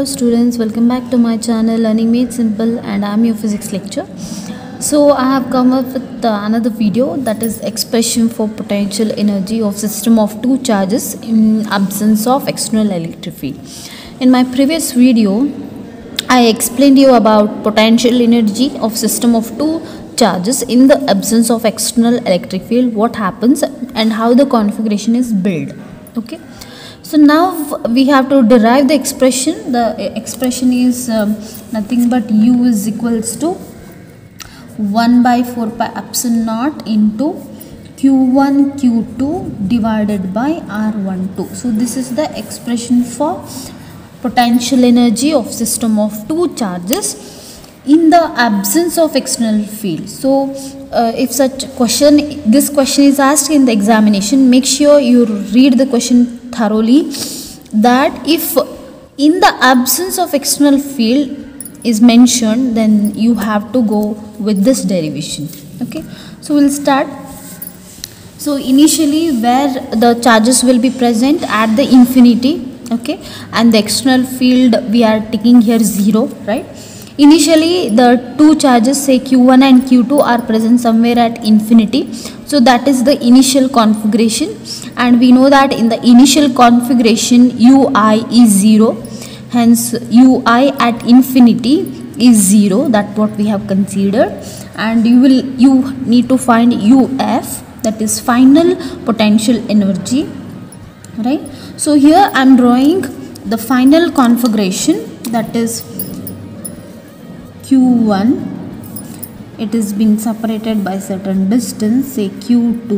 Hello students, welcome back to my channel Learning Made Simple and I am your physics lecturer. So I have come up with uh, another video that is expression for potential energy of system of two charges in absence of external electric field. In my previous video, I explained you about potential energy of system of two charges in the absence of external electric field, what happens and how the configuration is built. Okay. So now we have to derive the expression. The expression is um, nothing but u is equals to 1 by 4 pi epsilon naught into q1 q2 divided by r12. So this is the expression for potential energy of system of two charges in the absence of external field. So uh, if such question, this question is asked in the examination, make sure you read the question thoroughly that if in the absence of external field is mentioned then you have to go with this derivation. Okay? So we'll start. So initially where the charges will be present? At the infinity. Okay? And the external field we are taking here 0 right initially the two charges say q1 and q2 are present somewhere at infinity. So that is the initial configuration. And we know that in the initial configuration ui is 0 hence ui at infinity is 0 that what we have considered. And you will you need to find uf that is final potential energy. Right? So here i am drawing the final configuration that is q1 it is being separated by certain distance say q2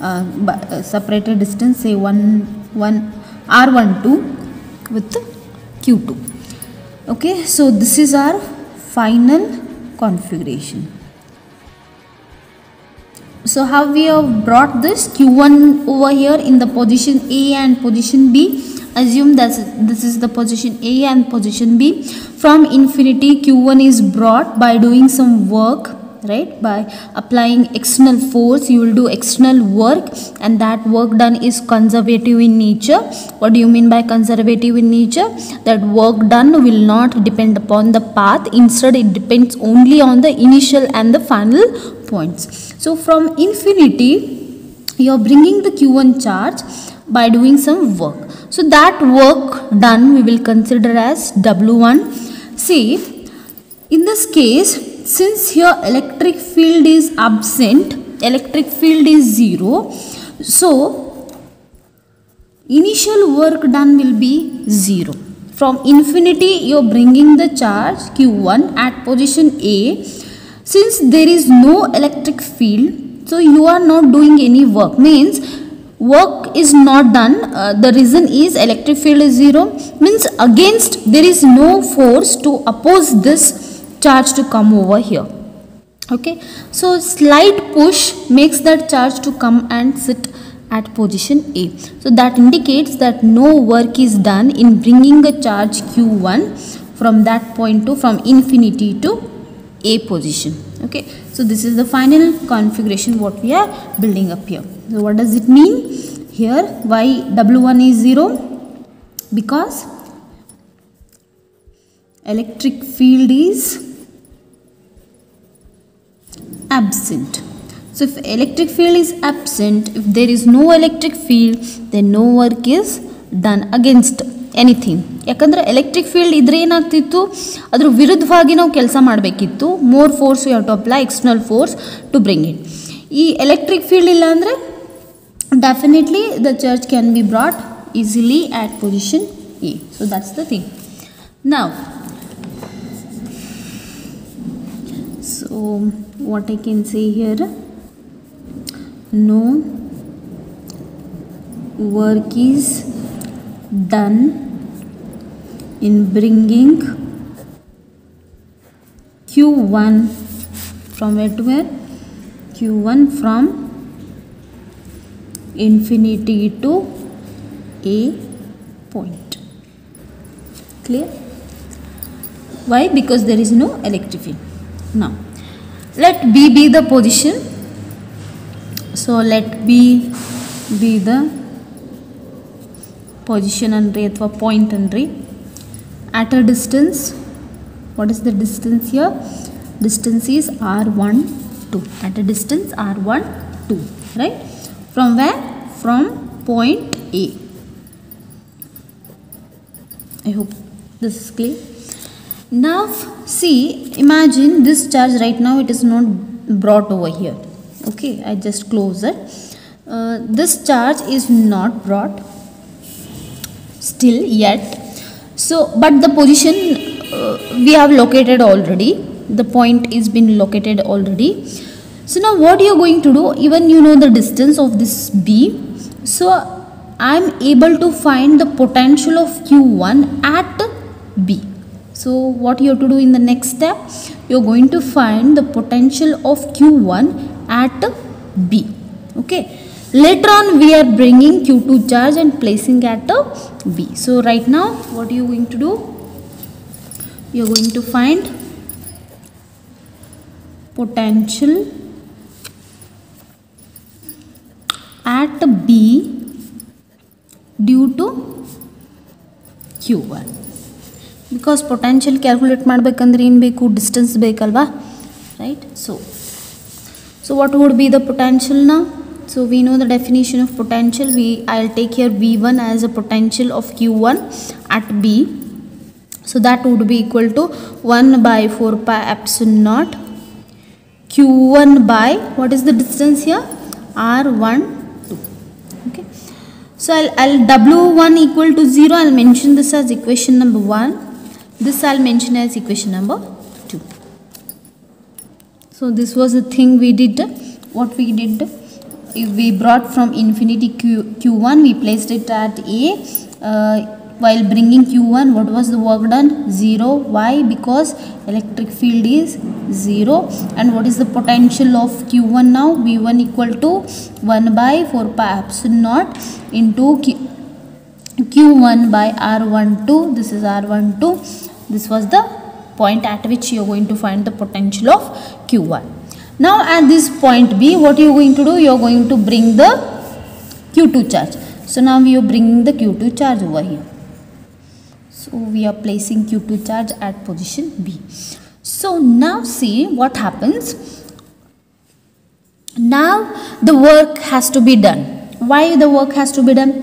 uh, uh, separated distance say 1 1 r12 with q2 okay so this is our final configuration. So how we have brought this q1 over here in the position a and position b assume that this is the position a and position b. From infinity q1 is brought by doing some work right? By applying external force you will do external work and that work done is conservative in nature. What do you mean by conservative in nature? That work done will not depend upon the path. Instead it depends only on the initial and the final points. So from infinity you are bringing the q1 charge by doing some work so that work done we will consider as w1 see in this case since here electric field is absent electric field is 0 so initial work done will be 0 from infinity you are bringing the charge q1 at position a. Since there is no electric field so you are not doing any work. Means work is not done uh, the reason is electric field is 0 means against there is no force to oppose this charge to come over here okay so slight push makes that charge to come and sit at position A. So that indicates that no work is done in bringing a charge Q1 from that point to from infinity to A position. Okay. So this is the final configuration what we are building up here. So what does it mean? Here why W1 is 0? Because electric field is absent. So if electric field is absent, if there is no electric field, then no work is done against anything ಯಾಕಂದರೆ electric field ಇದ್ರೆ ಏನಾಗ್ತಿತ್ತು? ಅದ್ರ ವಿರುದ್ಧವಾಗಿ ನಾವು ಕೆಲಸ ಮಾಡಬೇಕಿತ್ತು. More force you have to apply external force to bring it ಈ electric field ಇಲ್ಲ ಅಂದರೆ definitely the charge can be brought easily at position E so that's the thing ನಾವು so what I can see here no work is done in bringing q1 from where to where q1 from infinity to a point clear why because there is no electric field now let b be the position so let b be the position ಅನ್ರಿ ಅಥವಾ point ಅನ್ರಿ at a distance what is the distance here? Distance is r1 2 at a distance r1 2 right? From where? From point a. I hope this is clear. Now see imagine this charge right now it is not brought over here. Okay i just close it. Uh, this charge is not brought. Still yet so but the position uh, we have located already. The point is been located already. So now what you are going to do even you know the distance of this b. So i am able to find the potential of q1 at b. So what you have to do in the next step you are going to find the potential of q1 at b. Okay later on we are bringing q2 charge and placing at a b so right now what are you going to do you are going to find potential at b due to q1 because potential calculate ಮಾಡಬೇಕಂದ್ರೆ ಏನು ಬೇಕು distance ಬೇಕಲ್ವಾ right so so what would be the potential ನಾ so we know the definition of potential. We i'll take here v1 as a potential of q1 at b. So that would be equal to 1 by 4 pi epsilon naught. Q1 by what is the distance here? R1 2 okay. So I'll, I'll w1 equal to 0 I'll mention this as equation number 1 this I'll mention as equation number 2 so this was the thing we did. What we did? We brought from infinity q q1 we placed it at a uh, while bringing q1 what was the work done? 0 why? Because electric field is 0 and what is the potential of q1 now? V1 equal to 1 by 4 pi epsilon naught into q, q1 by r12 this is r12 this was the point at which you are going to find the potential of q1 now at this point b what you are going to do? You are going to bring the q2 charge. So now we are bringing the q2 charge over here. So we are placing q2 charge at position b. So now see what happens. Now the work has to be done. Why the work has to be done?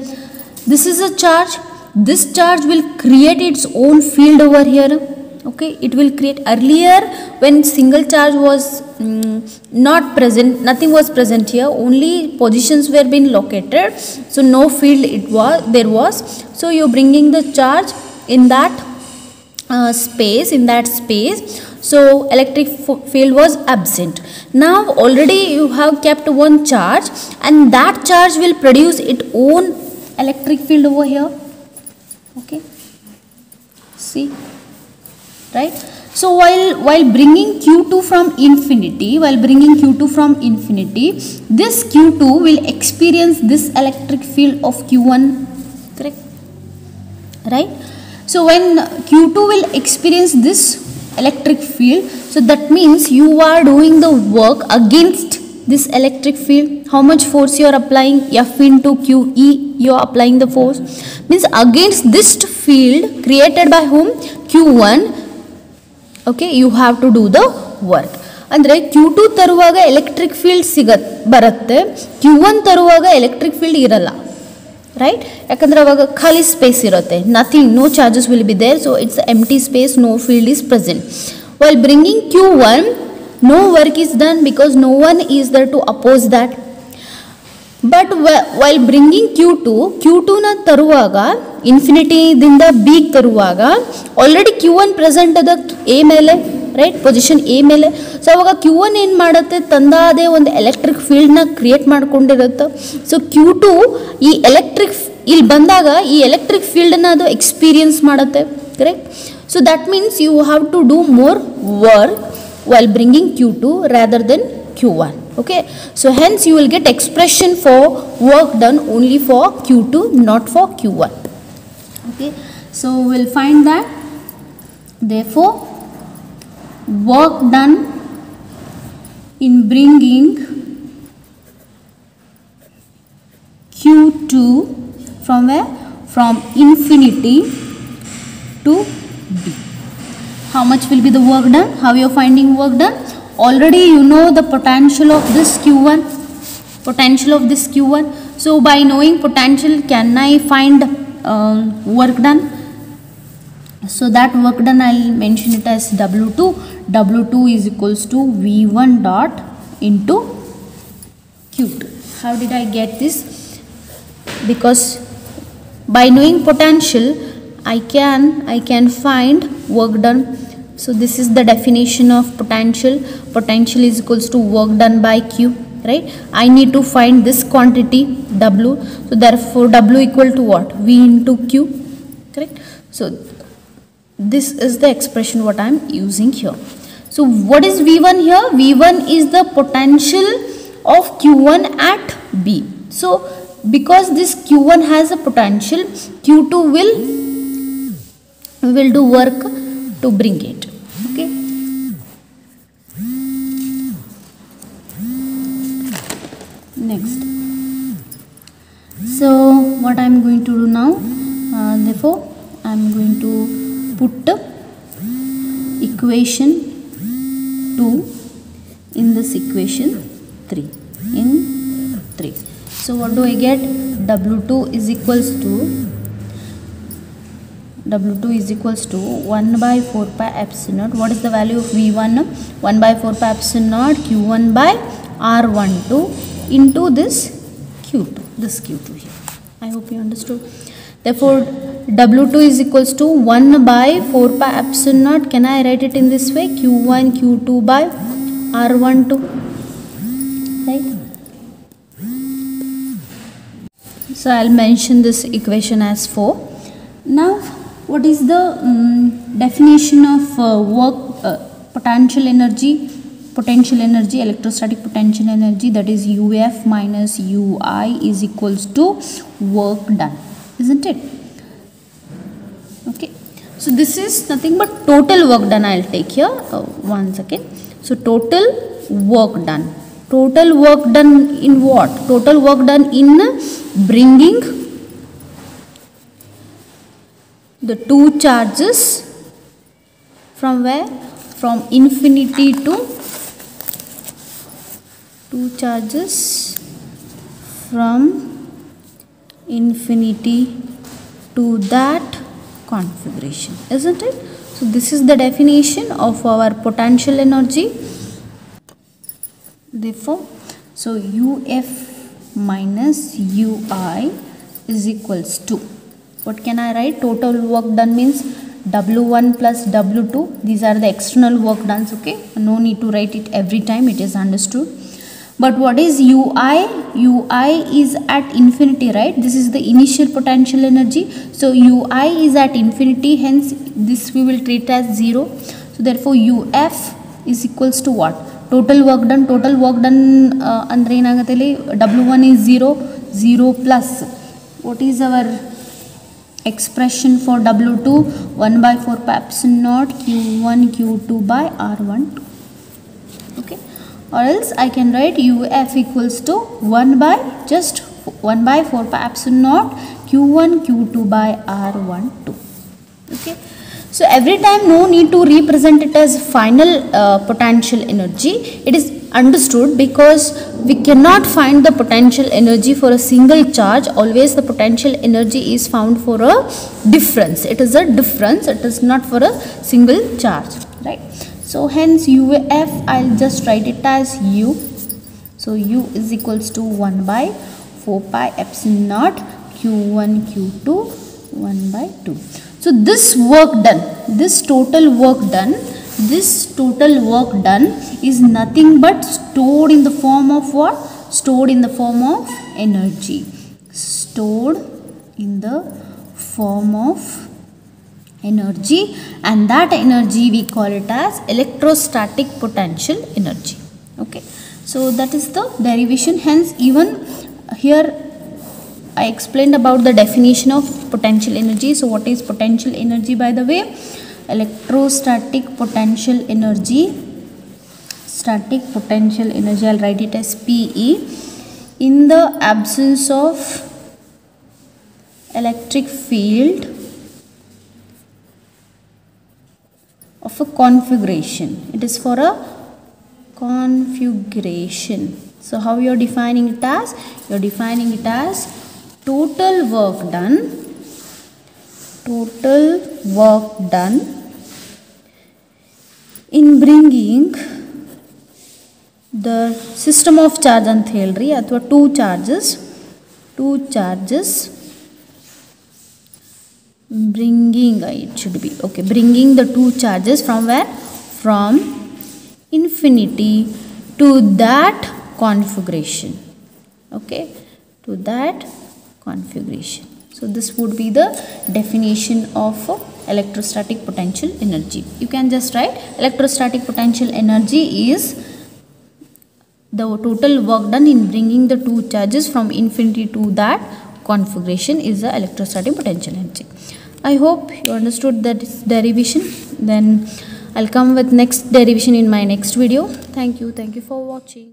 This is a charge. This charge will create its own field over here okay it will create earlier when single charge was mm, not present nothing was present here only positions were being located. So no field it was there was. So you're bringing the charge in that uh, space in that space. So electric field was absent. Now already you have kept one charge and that charge will produce its own electric field over here. Okay. See right? So while while bringing q2 from infinity while bringing q2 from infinity this q2 will experience this electric field of q1 correct? Right? So when q2 will experience this electric field so that means you are doing the work against this electric field. How much force you are applying? F into qe you are applying the force. Means against this field created by whom? Q1 okay you have to do the work ಅಂದರೆ Q two ತರುವಾಗ electric field ಸಿಗತ್, ಬರುತ್ತೆ. Q one ತರುವಾಗ electric field ಇರಲ್ಲ. Right ಯಾಕಂದರೆ ಅವಾಗ ಖಾಲಿ space ಇರುತ್ತೆ. Nothing no charges will be there so it's empty space no field is present while bringing Q one no work is done because no one is there to oppose that but while bringing Q two Q ಟೂನ ತರುವಾಗ ಇನ್ಫಿನಿಟಿದಿಂದ ಬಿಗ್ ತರುವಾಗ already Q one present ಅದ A ಮೇಲೆ right position A ಮೇಲೆ. So ಅವಾಗ Q one ಏನು ಮಾಡುತ್ತೆ? ತಂದಾದೇ ಒಂದು ಎಲೆಕ್ಟ್ರಿಕ್ ಫೀಲ್ಡ್ನ ಕ್ರಿಯೇಟ್ ಮಾಡ್ಕೊಂಡಿರುತ್ತೆ. ಸೊ ಕ್ಯೂ ಟು ಈ ಎಲೆಕ್ಟ್ರಿಕ್ ಇಲ್ಲಿ ಬಂದಾಗ ಈ ಎಲೆಕ್ಟ್ರಿಕ್ ಫೀಲ್ಡನ್ನು ಅದು ಎಕ್ಸ್ಪೀರಿಯನ್ಸ್ ಮಾಡುತ್ತೆ correct so that means you have to do more work while bringing q2 rather than q1 okay so hence you will get expression for work done only for q2 not for q1 okay so we'll find that therefore work done in bringing q2 from where from infinity to B. How much will be the work done? How you are finding work done? Already you know the potential of this Q1, potential of this Q1. So by knowing potential, can I find uh, work done? So that work done I'll mention it as W2. W2 is equals to V1 dot into Q2. How did I get this? Because by knowing potential I can I can find work done so this is the definition of potential. Potential is equals to work done by q right? I need to find this quantity W. So therefore W equal to what? V into Q correct? So this is the expression what I am using here. So what is V1 here? V1 is the potential of Q1 at B. So because this Q1 has a potential Q2 will will do work to bring it okay? Next. So what I am going to do now uh, therefore I am going to put equation 2 in this equation 3 in 3 so what do I get? W2 is equals to W2 is equals to 1 by 4 pi epsilon naught. What is the value of V1? 1 by 4 pi epsilon naught Q1 by R12 into this Q2. This Q2 here. I hope you understood. Therefore, W2 is equals to 1 by 4 pi epsilon naught. Can I write it in this way? Q1 Q2 by R12. Right? So, I'll mention this equation as 4. Now, what is the um, definition of uh, work uh, potential energy? Potential energy electrostatic potential energy that is uf minus ui is equals to work done isn't it? Okay. So this is nothing but total work done i'll take here. Uh, one second. So total work done. Total work done in what? Total work done in bringing the two charges from where? From infinity to two charges from infinity to that configuration isn't it? So this is the definition of our potential energy. Therefore so uf minus ui is equals to what can I write? Total work done means W1 plus W2 these are the external work done okay? No need to write it every time it is understood. But what is ui ui is at infinity right? This is the initial potential energy. So ui is at infinity hence this we will treat as zero. So therefore uf is equals to what? Total work done total work done uh, andre w1 is 0 0 plus. What is our expression for W2 1 by 4 pi epsilon naught Q1 Q2 by R12 okay. Or else I can write UF equals to 1 by just 1 by 4 pi epsilon naught Q1 Q2 by R12 okay. So every time no need to represent it as final uh, potential energy it is understood because we cannot find the potential energy for a single charge. Always the potential energy is found for a difference. It is a difference. It is not for a single charge right? So hence uf i'll just write it as u. So u is equals to 1 by 4 pi epsilon naught q1 q2 1 by 2 so this work done this total work done this total work done is nothing but stored in the form of what? Stored in the form of energy. Stored in the form of energy. And that energy we call it as electrostatic potential energy. Okay. So that is the derivation. Hence even here I explained about the definition of potential energy. So what is potential energy by the way electrostatic potential energy. Static potential energy I'll write it as PE in the absence of electric field of a configuration it is for a configuration. So how you are defining it as? You are defining it as total work done total work done in bringing the system of charge ಅಂತ ಹೇಳ್ರಿ ಅಥವಾ two charges two charges bringing it should be okay bringing the two charges from where from infinity to that configuration okay to that configuration so this would be the definition of electrostatic potential energy. You can just write electrostatic potential energy is the total work done in bringing the two charges from infinity to that configuration is the electrostatic potential energy. I hope you understood that derivation. Then i'll come with next derivation in my next video. Thank you. Thank you for watching